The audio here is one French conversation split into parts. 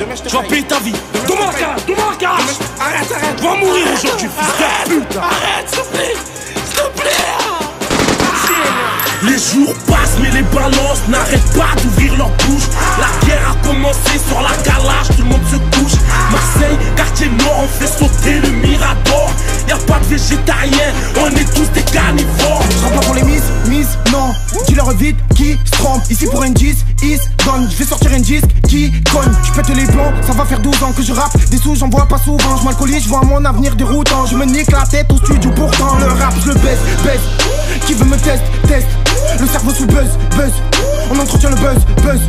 Tu vas payer ta vie. Donne-moi la cage, la cage. Arrête, arrête. Tu vas mourir aujourd'hui, fils de pute. Arrête, s'il te plaît. S'il te plaît. Les jours passent mais les balances n'arrêtent pas d'ouvrir leur bouche La guerre a commencé sur la calage, tout le monde se couche Marseille, quartier nord, on fait sauter le mirador Y'a pas de végétarien, on est tous des carnivores Je pas pour les mises, mises, non Dis-leur vite qui se trompe Ici pour un 10, is gone Je vais sortir un disque ça va faire 12 ans que je rappe. Des sous j'en vois pas souvent, je m'alcoolise, je vois mon avenir déroutant. Je me nique la tête au studio pourtant le rap je le baisse, baisse. Qui veut me test, test? Le cerveau sous buzz, buzz on entretient le buzz, buzz.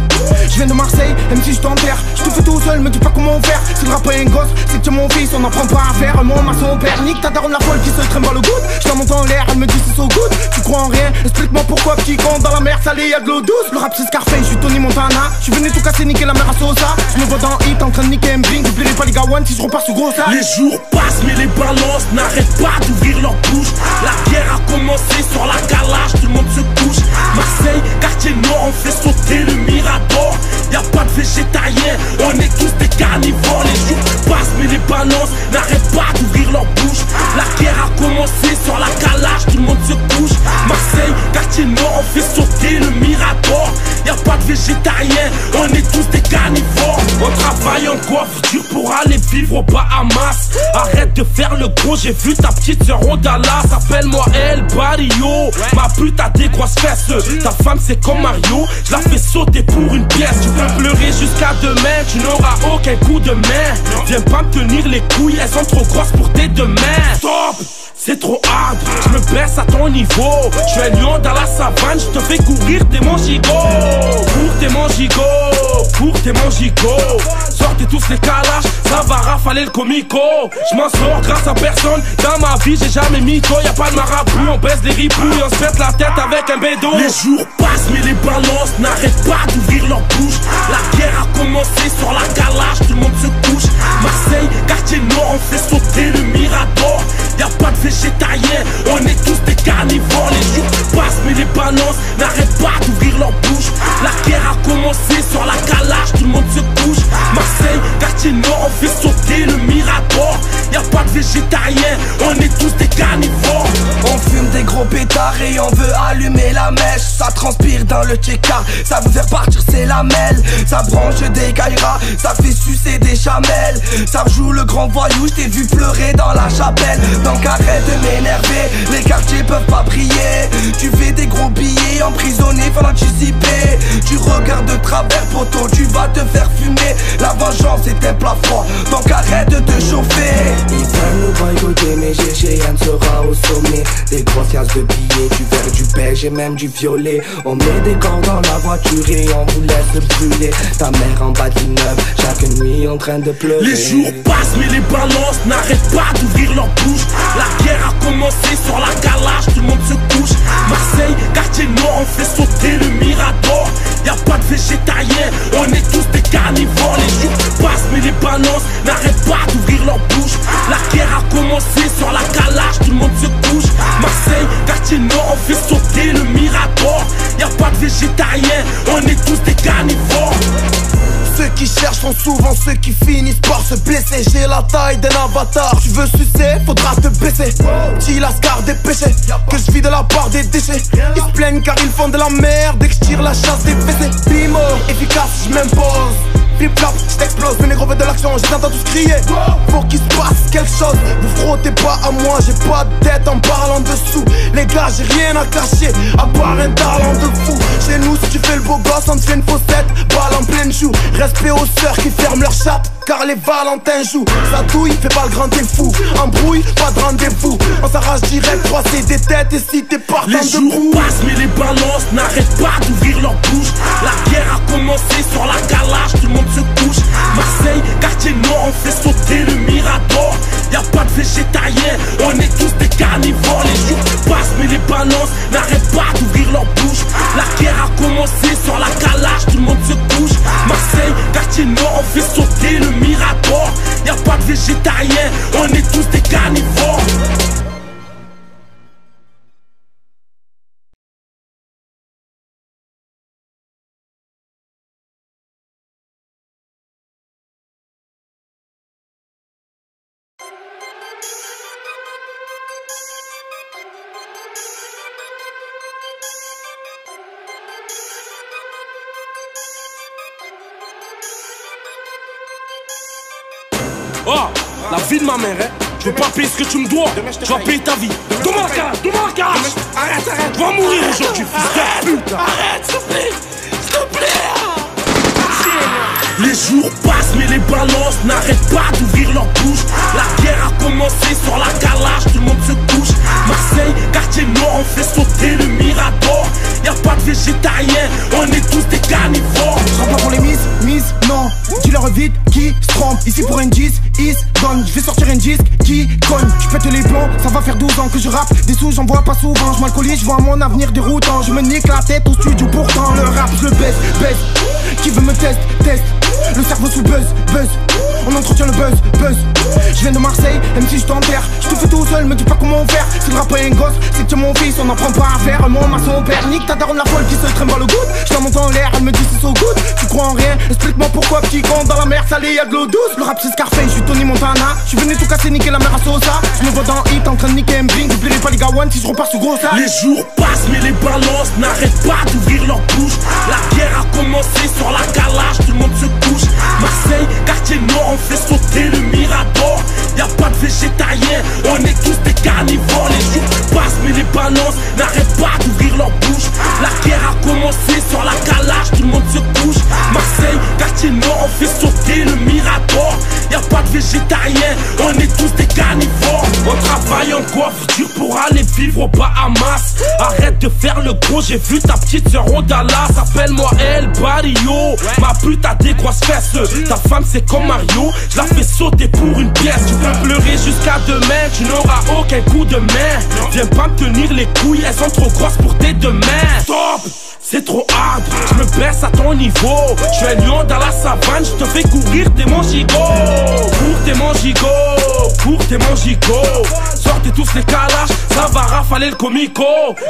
Je viens de Marseille, même si je t'enterre. Je te fais tout seul, me dis pas comment faire. Si le rap un gosse, c'est que tu mon fils On n'apprend pas à faire, mon ma son père Nique ta daronne la folle qui se traîne dans le goutte Je la monte en l'air, elle me dit c'est so good. Tu crois en rien, explique-moi pourquoi petit con dans la mer salée y'a de l'eau douce. Le rap c'est Scarface, je suis Tony Montana. Je suis venu tout casser, niquer la mer à Sosa. Je me vois dans Hit en train de niquer un bling. J'oublierai pas les one si je repars sur gros ça Les jours passent mais les balances n'arrêtent pas d'ouvrir leur bouche. La guerre a commencé sur la calage, tout le monde se couche Marseille, quartier nord, on fait sauter le mirador Y'a pas de végétarien, on est tous des carnivores. Les jours passent mais les balances n'arrêtent pas d'ouvrir leur bouche. La guerre a commencé sur la calage, tout le monde se couche. Marseille, quartier nord, on fait sauter le mirador. Y'a pas de végétarien, on est tous des carnivores. On travaille en coiffe dur pour aller vivre au Bahamas. Arrête de faire le gros, j'ai vu ta petite sœur au Dallas. Appelle-moi El Barrio, ma pute a des grosses fesses. Ta femme c'est comme Mario, je la fais sauter pour une pièce peux pleurer jusqu'à demain, tu n'auras aucun coup de main. Viens pas me tenir les couilles, elles sont trop grosses pour tes deux mains Stop! C'est trop hard, je me baisse à ton niveau. Je suis un lion dans la savane, je te fais courir t'es mon gigot Cours t'es mon gigot, cours t'es mon gigot Sortez tous les calages, ça va rafaler le comico. Je m'en sors grâce à personne, dans ma vie j'ai jamais mis toi. Y'a pas de marabout, on baisse des ripouilles, on se pète la tête avec un bédo. Les jours passent mais les balances n'arrêtent pas d'ouvrir leur bouche. La guerre a commencé sur la calage, tout le monde se couche. Marseille, quartier nord, on fait sauter le mirador. Y'a pas de végétarien, on est tous des carnivores. Les jours passent mais les balances n'arrêtent pas d'ouvrir leur bouche. La guerre a commencé sur la calage, tout le monde se couche. Marseille, quartier nord, on fait sauter le mirador Y'a pas de végétarien, on est tous des carnivores. On fume des gros pétards et on veut allumer la mèche. Ça transpire dans le tchéka, ça veut faire partir ses lamelles Ça branche des kairas, ça fait sucer des chamelles. Ça joue le grand voyou, je t'ai vu pleurer dans la chapelle. Donc arrête de m'énerver, les quartiers peuvent pas briller Tu fais des gros billets, emprisonné, faut l'anticiper. Tu regardes de travers poteau, tu vas te faire fumer. La vengeance est un plat froid, donc arrête de te chauffer. Ils veulent nous boycotter mais GGN sera au sommet. Des grosses pièces de billets, du vert, du beige et même du violet. On met des corps dans la voiture et on vous laisse brûler. Ta mère en bas d'immeuble, chaque nuit en train de pleurer. Les jours passent mais les balances n'arrêtent pas d'ouvrir leur bouche La guerre a commencé sur la calage, tout le monde se couche. Marseille, quartier nord, on fait sauter le mirador Y'a pas de végétarien, on est tous des carnivores. Les jours passent mais les balances n'arrêtent pas d'ouvrir leur bouche. La guerre a commencé sur la calage, tout le monde se couche. Marseille, quartier nord, on fait sauter le mirador. Y'a pas de végétarien, on est tous des carnivores sont souvent ceux qui finissent par se blesser. J'ai la taille d'un avatar. Tu veux sucer, faudra te baisser. Petit lascar des péchés Que je vis de la part des déchets. Ils se plaignent car ils font de la merde Dès que je tire la chasse des fessées. Bimo, efficace, je m'impose Flip flop, je t'explose, mes négros veulent de l'action, je t'entends tous crier. Faut qu'il se passe quelque chose, vous frottez pas à moi, j'ai pas de tête en parlant dessous Les gars, j'ai rien à cacher, à part un talent de fou. Chez nous, si tu fais le beau gosse, on te fait une faussette, balle en pleine joue. Respect aux sœurs qui ferment leur chatte, car les Valentins jouent. Ça douille, fais pas le grand t'es fou Embrouille, pas de rendez-vous. On s'arrache direct, croiser des têtes Et si t'es partant Les jours debout passent mais les balances n'arrêtent pas d'ouvrir leur bouche. La guerre a commencé sur la calage, tout le monde se couche. Marseille, quartier nord, on fait sauter le mirador. Y'a pas de végétarien, on est tous des carnivores. Les jours passent mais les balances n'arrêtent pas d'ouvrir leur bouche. La guerre a commencé sur la calage, tout le monde se couche. Marseille, quartier nord, on fait sauter le mirador Y'a pas de végétarien, on est tous des carnivores de ma mère, hein. Je veux pas payer ce que tu me dois. Tu vas payer ta vie. Donne-moi la carafe. Arrête, arrête. Tu vas mourir aujourd'hui, fils de pute. Arrête, s'il te plaît. S'il te plaît. Les jours passent mais les balances n'arrêtent pas d'ouvrir leur bouche La guerre a commencé sur la calage, tout le monde se couche Marseille, quartier nord, on fait sauter le mirador. Y'a pas de végétariens, on est tous des carnivores. Je pas pour les mises, mises, non. Dis-leur vite qui se trompe. Ici pour un 10, is gone Je vais sortir un disque qui cogne. Je pète les plombs, ça va faire 12 ans que je rappe. Des sous j'en vois pas souvent, je m'alcoolise, je vois mon avenir déroutant. Je me nique la tête au studio pourtant le rap le baisse, baisse. Qui veut me test, test? Le cerveau sous buzz, buzz. On entretient le buzz, buzz. Je viens de Marseille, même si je t'enterre. Je te fais tout seul, me dis pas comment faire. Si le rap est un gosse, c'est que mon fils On n'apprend pas à faire, mon ma son père Nique ta daronne la folle qui se trimballe le goût Je la monte en l'air, elle me dit c'est so good. Tu crois en rien, explique-moi pourquoi petit con Dans la mer salée y'a de l'eau douce. Le rap c'est Scarface, je suis Tony Montana. Je suis venu tout casser, niquer la mer à Sosa. Je me vois dans Hit en train de niquer un bling. J'oublierai pas les one si je repars sur gros ça Les jours passent mais les balances n'arrêtent pas d'ouvrir leur bouche. La guerre a commencé sur la calage, tout le monde se couche Marseille, quartier nord, on fait sauter le mirador. Y'a pas de végétariens, on est tous des carnivores. Les jours passent mais les balances n'arrêtent pas d'ouvrir leur bouche. La guerre a commencé sur la calage, tout le monde se couche Marseille, quartier nord, on fait sauter le mirador. Y'a pas de végétariens, on est tous des carnivores. On travaille en coiffe dur pour aller vivre aux Bahamas. Arrête de faire le gros, j'ai vu ta petite sœur au Dallas. Appelle-moi El Barrio. Ma pute a des grosses fesses. Ta femme c'est comme Mario. Je la fais sauter pour une pièce. Tu peux pleurer jusqu'à demain. Tu n'auras aucun coup de main. Viens pas me tenir les couilles Elles sont trop grosses pour tes deux mains Stop c'est trop hard, je me baisse à ton niveau. Je suis lion dans la savane, je te fais courir t'es mon gigot t'es mon gigot, cours t'es mon Sortez tous les calages, ça va rafaler le comico.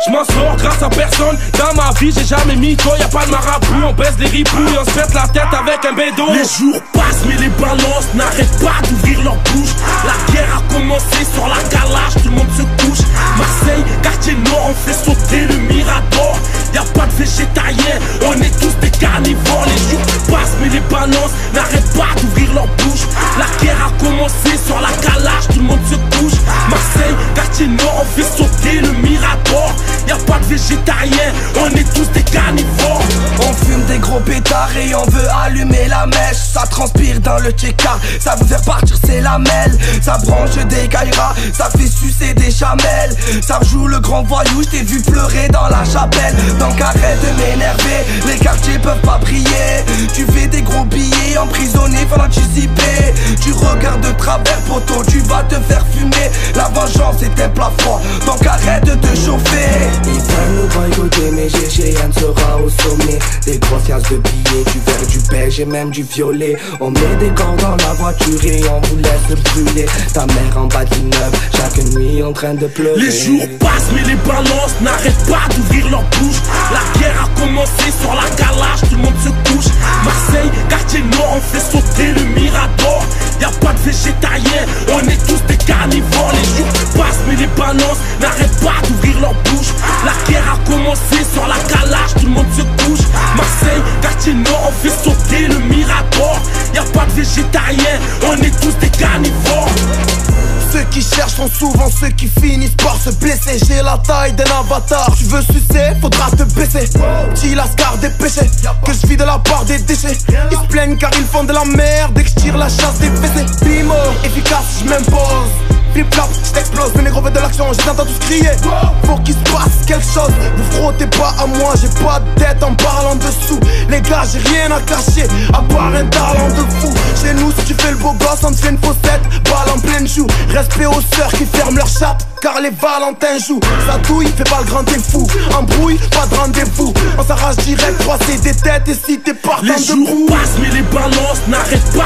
Je m'en sors grâce à personne, dans ma vie j'ai jamais mis toi. Y'a pas de marabout, on baisse les ripouilles, on se pète la tête avec un bédo. Les jours passent mais les balances n'arrêtent pas d'ouvrir leur bouche. La guerre a commencé sur la calage, tout le monde se couche. Marseille, quartier nord, on fait sauter le mirador. Y'a pas de végétariens, on est tous des carnivores. Les jours passent mais les balances n'arrêtent pas d'ouvrir leur bouche. La guerre a commencé sur la calage, tout le monde se couche. Marseille, quartier nord, fait sauter le mirador Y'a pas de végétariens, on est tous des carnivores. On fume des gros pétards et on veut allumer la mèche. Ça transpire dans le tchéka, ça veut faire partir ses lamelles Ça branche des caïras, ça fait sucer des chamelles. Ça joue le grand voyou, je t'ai vu pleurer dans la chapelle. Donc arrête de m'énerver, les quartiers peuvent pas briller Tu fais des gros billets, emprisonné, faut l'anticiper Tu regardes de travers, poteau, tu vas te faire fumer. La vengeance est un plat froid, donc arrête de te chauffer Ils veulent boycotter mais GGN sera au sommet. Des grosses de billets, du vert, du beige et même du violet. On met des corps dans la voiture et on vous laisse brûler. Ta mère en bas de l'immeuble, chaque nuit en train de pleurer. Les jours passent mais les balances n'arrêtent pas d'ouvrir leur bouche. La guerre a commencé sur la calage, tout le monde se couche. Marseille, quartier nord, on fait sauter le mirador. Y'a pas de végétariens, on est tous des carnivores. Les jours passent mais les balances n'arrêtent pas d'ouvrir leur bouche souvent ceux qui finissent se blesser J'ai la taille d'un avatar. Tu veux sucer, faudra te baisser. Petit lascar des péchés Que je vis de la part des déchets. Ils se plaignent car ils font de la merde Dès que je tire la chasse des fessées Bimo, efficace, je m'impose. Flip flap, je t'explose, mes négros de l'action, j'entends tous crier. Faut qu'il se passe quelque chose, vous frottez pas à moi J'ai pas de tête en parlant dessous. Les gars, j'ai rien à cacher, à part un talent de fou. Chez nous, si tu fais le beau gosse, on te fait une faussette Balle en pleine joue, respect aux sœurs qui ferment leur chape car les Valentins jouent. Ça douille, fait pas le grand t'es fou Embrouille, pas de rendez-vous. On s'arrache direct, croiser des têtes Et si t'es partant Les jours debout passent mais les balances n'arrêtent pas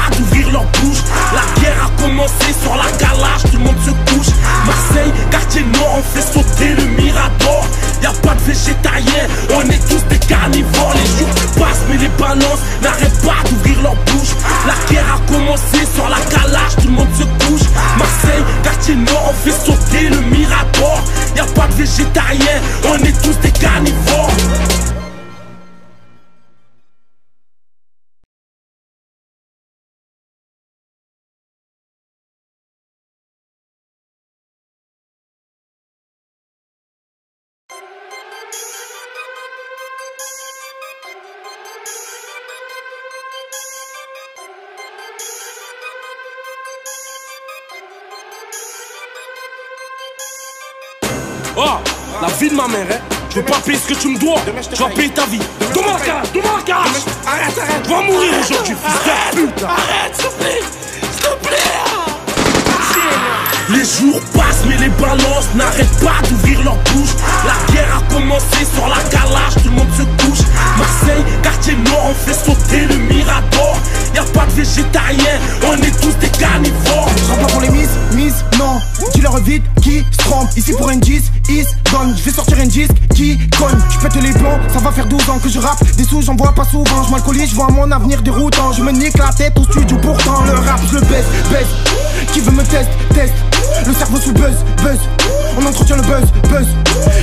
La vie de ma mère, hein. Je vais pas payer ce que tu me dois. Tu vas payer ta vie. Donne-moi la carafe, donne-moi la carafe. Arrête, arrête Tu vas mourir aujourd'hui, fils de pute. Arrête, s'il te plaît S'il te plaît Les jours passent mais les balances n'arrêtent pas d'ouvrir leur bouche La guerre a commencé sur la calage, tout le monde se couche Marseille, quartier nord, on fait sauter le mirador Y'a pas de végétarien, on est tous des carnivores Je pas les mises, non. Dis-leur vite qui se trompe. Ici pour un 10, is gone Je vais sortir un disque qui cogne. Je pète les plombs, ça va faire 12 ans que je rappe. Des sous j'en vois pas souvent, je m'alcoolise, je vois mon avenir déroutant. Je me nique la tête au studio pourtant le rap je le baisse, baisse. Qui veut me test, test? Le cerveau sous buzz, buzz. On entretient le buzz, buzz.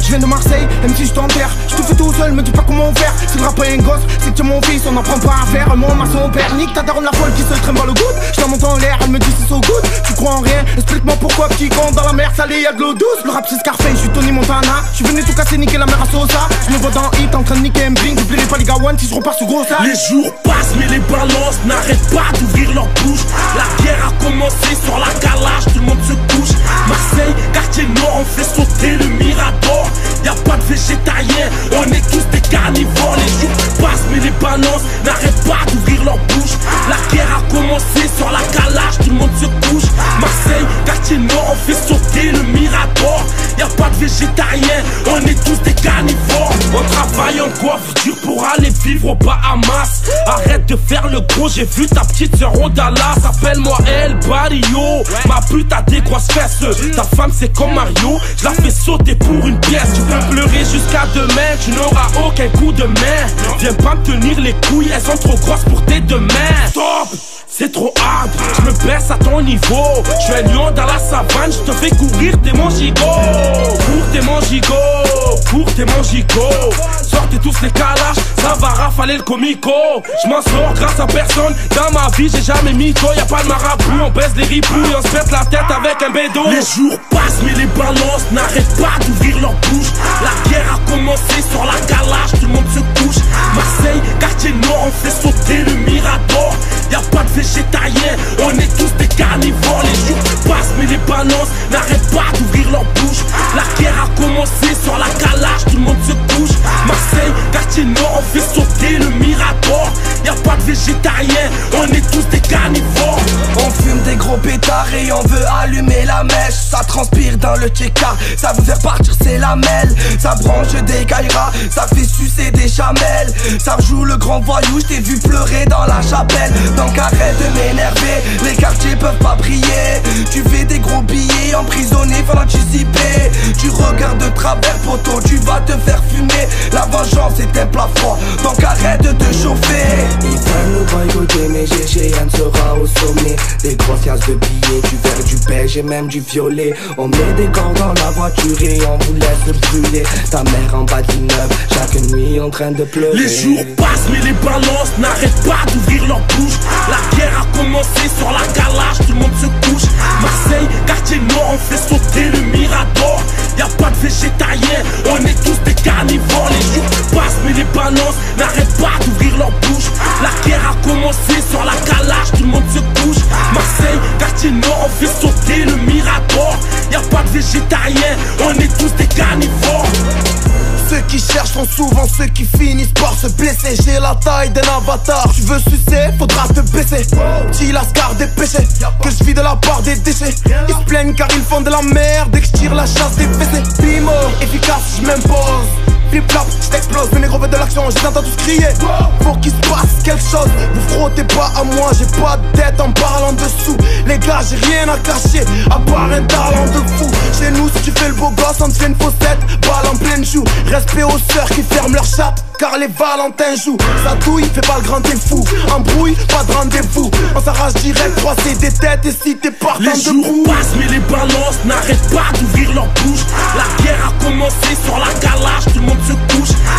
Je viens de Marseille, même si je t'enterre. Je te fais tout seul, me dis pas comment faire. Si le rap est un gosse, c'est que mon fils On n'apprend pas à faire, mon maçon père. Nique ta daronne la folle petit con dans la mer salée y'a de l'eau douce. Le rap c'est Scarface, je suis Tony Montana. Je suis venu tout casser, niquer la mer à Sosa. Je me vois dans Hit en train de niquer un bring J'oublierai pas les one si je repars sur gros Les jours passent mais les balances n'arrêtent pas d'ouvrir leur bouche. La guerre a commencé sur la calage, tout le monde se couche. Marseille, quartier nord, on fait sauter le mirador. Y'a pas de végétarien, on est tous des Les jours passent mais les balances n'arrêtent pas d'ouvrir leur bouche. La guerre a commencé sur la calage, tout le monde se couche. Marseille, quartier nord, on fait sauter le mirador. Y'a pas de végétarien, on est tous des carnivores. On travaille en coiffe dur pour aller vivre aux Bahamas. Arrête de faire le gros, j'ai vu ta petite sœur au Dallas. Appelle-moi El Barrio, ma pute a des grosses fesses. Ta femme c'est comme Mario, je la sauter pour une pièce Tu peux pleurer jusqu'à demain, tu n'auras aucun coup de main. Viens pas me tenir les couilles, elles sont trop grosses pour tes deux mains Stop! C'est trop hard, je me baisse à ton niveau. Je suis un lion dans la savane, je te fais courir, t'es mon gigot Cours, t'es mon gigot Cours, t'es mon gigot Sortez tous les calages, ça va rafaler le comico. Je m'en sors grâce à personne Dans ma vie j'ai jamais mis toi, y'a pas de marabout On baisse les ripouilles, on se pète la tête avec un bédo. Les jours passent mais les balances n'arrêtent pas d'ouvrir leur bouche La guerre a commencé sur la calage, tout le monde se couche. Marseille, quartier nord, on fait sauter le mirador. Y'a pas de végétarien, on est tous des carnivores. Les jours passent mais les balances n'arrêtent pas d'ouvrir leur bouche La guerre a commencé sur la calage, tout le monde se couche. Marseille, quartier nord, on fait sauter le mirador. Y'a pas de végétarien, on est tous des carnivores gros pétards et on veut allumer la mèche. Ça transpire dans le tchéka, ça veut faire partir ses lamelles Ça branche des caïras, ça fait sucer des chamelles. Ça joue le grand voyou, je t'ai vu pleurer dans la chapelle. Donc arrête de m'énerver, les quartiers peuvent pas briller. Tu fais des gros billets, emprisonné, faut l'anticiper. Tu regardes de travers poteau, tu vas te faire fumer. La vengeance est un plat froid, donc arrête de te chauffer. Sera au sommet de billets, du vert, du beige et même du violet. On met des corps dans la voiture et on vous laisse brûler. Ta mère en bas d'immeuble, chaque nuit en train de pleurer. Les jours passent mais les balances n'arrêtent pas d'ouvrir leur bouche La guerre a commencé sur la calage, tout le monde se couche. Marseille, quartier nord, on fait sauter le mirador on est tous des carnivores. Ceux qui cherchent sont souvent ceux qui finissent par se blesser. J'ai la taille d'un avatar. Tu veux sucer, faudra te baisser. Petit lascar des péchés Que je vis de la part des déchets. Ils se plaignent car ils font de la merde Dès que je tire la chasse des fessées Bimo, efficace, je m'impose Flip flop, je t'explose, mes négros veulent de l'action, je t'entends tous crier. Faut qu'il se passe quelque chose, vous frottez pas à moi, j'ai pas de tête en parlant dessous. Les gars, j'ai rien à cacher, à part un talent de fou. Chez nous, si tu fais le beau gosse, on te fait une faussette, balle en pleine joue. Respect aux sœurs qui ferment leur chatte, car les Valentins jouent. Ça douille, fais pas le grand t'es fou, embrouille, pas de rendez-vous. On s'arrache direct, croiser des têtes, et si t'es partant Les jours passent mais les balances n'arrêtent pas d'ouvrir leur bouche. La guerre a commencé sur la calage, tout le monde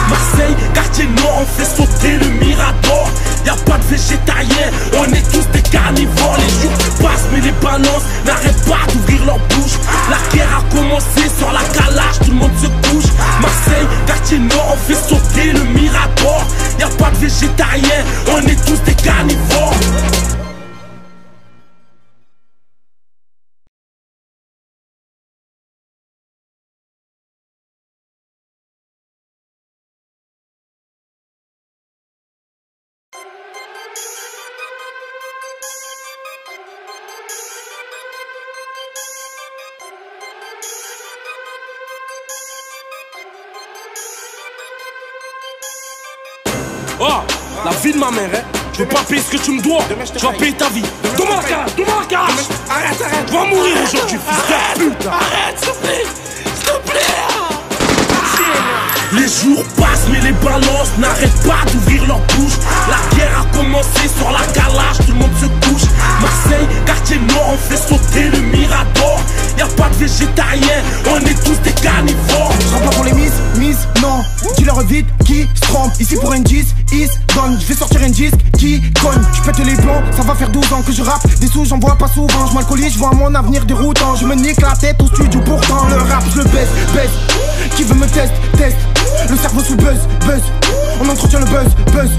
Marseille, quartier nord, on fait sauter le mirador. Y'a pas de végétarien, on est tous des carnivores. Les jours passent mais les balances n'arrêtent pas d'ouvrir leur bouche. La guerre a commencé sur la calage, tout le monde se couche. Marseille, quartier nord, on fait sauter le mirador. Y'a pas de végétarien, on est tous des carnivores Oh, la vie de ma mère, hein. Je vais pas payer ce que tu me dois. Tu vas payer ta vie. Carafe, donne-moi la carafe. Arrête, arrête. Tu vas mourir aujourd'hui, fils de pute. Arrête, s'il te plaît. S'il te plaît. Les jours passent mais les balances n'arrêtent pas d'ouvrir leur bouche La guerre a commencé sur la calage, tout le monde se couche Marseille, quartier nord, on fait sauter le mirador Y'a pas de végétariens, on est tous des carnivores. Je pas pour les mises, mises, non. Dis-leur vite qui se trompe. Ici pour un 10, is gone Je vais sortir un disque qui cogne. Je pète les plombs, ça va faire 12 ans que je rappe. Des sous j'en vois pas souvent, je m'alcoolise, je vois mon avenir déroutant. Je me nique la tête au studio pourtant le rap je le baisse, baisse. Qui veut me test, test? Le cerveau sous buzz, buzz. On entretient le buzz, buzz.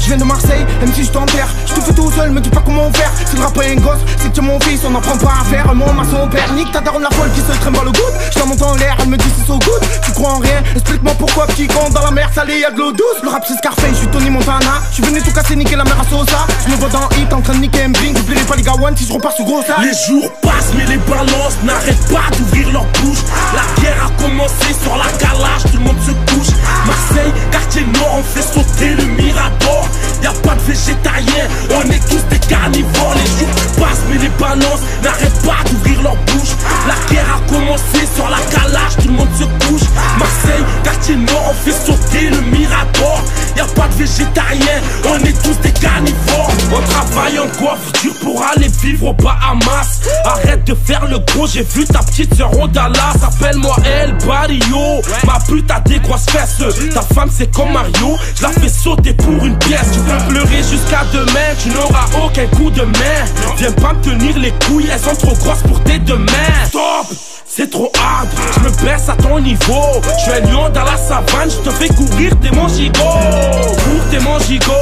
Je viens de Marseille, même si je t'enterre. Je te fais tout seul, me dis pas comment faire Si le rap est un gosse, c'est que mon fils On n'apprend pas à faire, mon ma son père Nique ta daronne la folle qui se trimballe le good Je monte en l'air, elle me dit c'est so good. Tu crois en rien, explique-moi pourquoi petit con Dans la mer salée y'a de l'eau douce. Le rap c'est Scarface, je suis Tony Montana. Je suis venu tout casser, niquer la mer à Sosa. Je me vois dans hit en train de niquer un bling J'oublierai pas les gars one si je repars sur gros ça Les jours passent mais les balances n'arrêtent pas d'ouvrir leur bouche. La guerre a commencé sur la calage, tout le monde se couche. Marseille, quartier nord, on fait sauter le mirador. Y'a pas de végétariens, on est tous des Les jours passent mais les balances n'arrêtent pas d'ouvrir leur bouche. La guerre a commencé sur la calage, tout le monde se couche. Marseille, quartier nord, on fait sauter le mirador Y'a pas de végétariens, on est tous des carnivores. On travaille en coiffure pour aller vivre au Bahamas. Arrête de faire le gros, j'ai vu ta petite sœur au Dallas. Appelle-moi El Barrio, ma pute a des grosses fesses. Ta femme c'est comme Mario, je la fais sauter pour une pièce. Tu veux pleurer jusqu'à demain, tu n'auras aucun coup de main. Viens pas me tenir les couilles, elles sont trop grosses pour tes deux mains Stop c'est trop hard, je me baisse à ton niveau. Je suis un lion dans la savane, je te fais courir, t'es mon gigot Cours, t'es mon gigot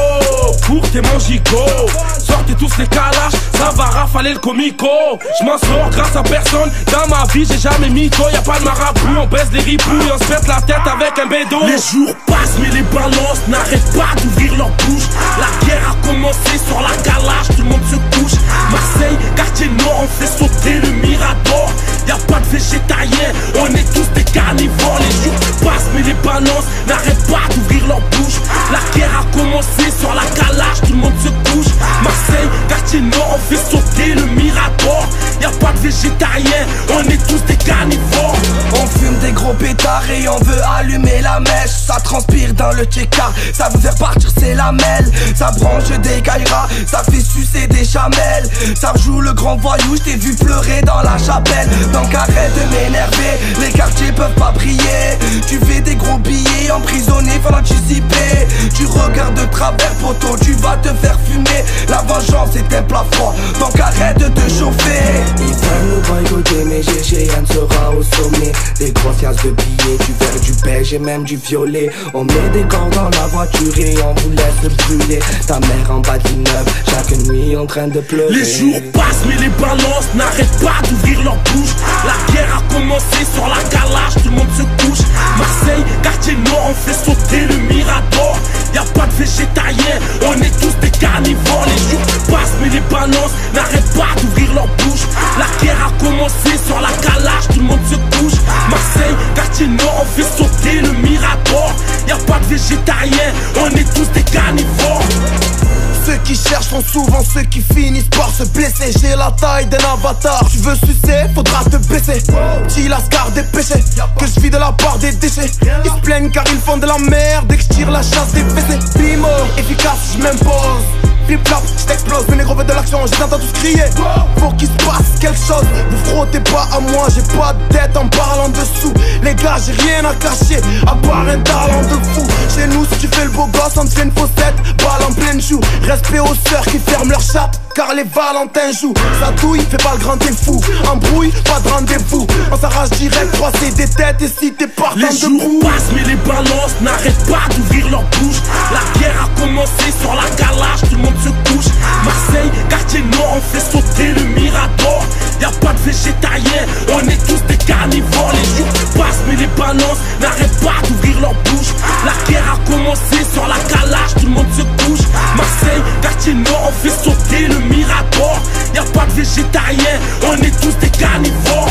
Cours, t'es mon gigot Sortez tous les calages, ça va rafaler le comico. Je m'en sors grâce à personne. Dans ma vie j'ai jamais mis toi, y'a pas de marabout. On baisse les ripouilles, on se pète la tête avec un bédo. Les jours passent mais les balances n'arrêtent pas d'ouvrir leur bouche. La guerre a commencé sur la calage, tout le monde se couche. Marseille, quartier nord, on fait sauter le mirador Y'a pas de végétariens, on est tous des carnivores. Les jours passent mais les balances n'arrêtent pas d'ouvrir leur bouche. La guerre a commencé sur la calage, tout le monde se couche. Marseille, quartier nord, on fait sauter le mirador Y'a pas de végétariens, on est tous des carnivores. On fume des gros pétards et on veut allumer la mèche. Ça transpire dans le tchéka, ça veut faire partir ses lamelles Ça branche des caïras, ça fait sucer des chamelles. Ça joue le grand voyou, je t'ai vu pleurer dans la chapelle. Donc arrête de m'énerver, les quartiers peuvent pas briller Tu fais des gros billets, emprisonné, faut l'anticiper. Tu regardes de travers, poteau, tu vas te faire fumer. La vengeance est un plat froid, donc arrête de te chauffer Ils veulent boycotter mais GGN sera au sommet Des grosses de billets, du vert, du beige et même du violet On met des corps dans la voiture et on vous laisse brûler Ta mère en bas de l'immeuble, chaque nuit en train de pleurer Les jours passent mais les balances n'arrêtent pas d'ouvrir leur bouche. La guerre a commencé sur la calage, tout le monde se couche. Marseille, quartier nord, on fait sauter le mirador. Y'a pas de végétariens, on est tous des carnivores. Les jours passent mais les balances n'arrêtent pas d'ouvrir leur bouche quartier on fait sauter le mirador. Y'a pas de végétariens, on est tous des carnivores. Ceux qui cherchent sont souvent ceux qui finissent par se blesser. J'ai la taille d'un avatar. Tu veux sucer, faudra te baisser. Petit lascar des péchés Que je vis de la part des déchets. Ils se plaignent car ils font de la merde Dès que je tire la chasse des fessées Bimo, efficace, je m'impose Flip flap, je t'explose, mes négros veulent de l'action, j'entends tous crier. Faut qu'il se passe quelque chose, vous frottez pas à moi, j'ai pas de tête en parlant dessous. Les gars, j'ai rien à cacher, à part un talent de fou. Chez nous, si tu fais le beau gosse, on te fait une faussette, balle en pleine joue. Respect aux sœurs qui ferment leur chape, car les Valentins jouent. Ça douille, fait pas le grand t'es fou, embrouille, pas de rendez-vous. On s'arrache direct, croiser des têtes et si t'es partant Les jours debout passent mais les balances n'arrêtent pas d'ouvrir leur bouche. La guerre Marseille, quartier nord, on fait sauter le mirador. Y'a pas de végétariens, on est tous des carnivores. Les jours passent mais les balances n'arrêtent pas d'ouvrir leur bouche. La guerre a commencé sur la calage, tout le monde se couche. Marseille, quartier nord, on fait sauter le mirador. Y'a pas de végétariens, on est tous des carnivores.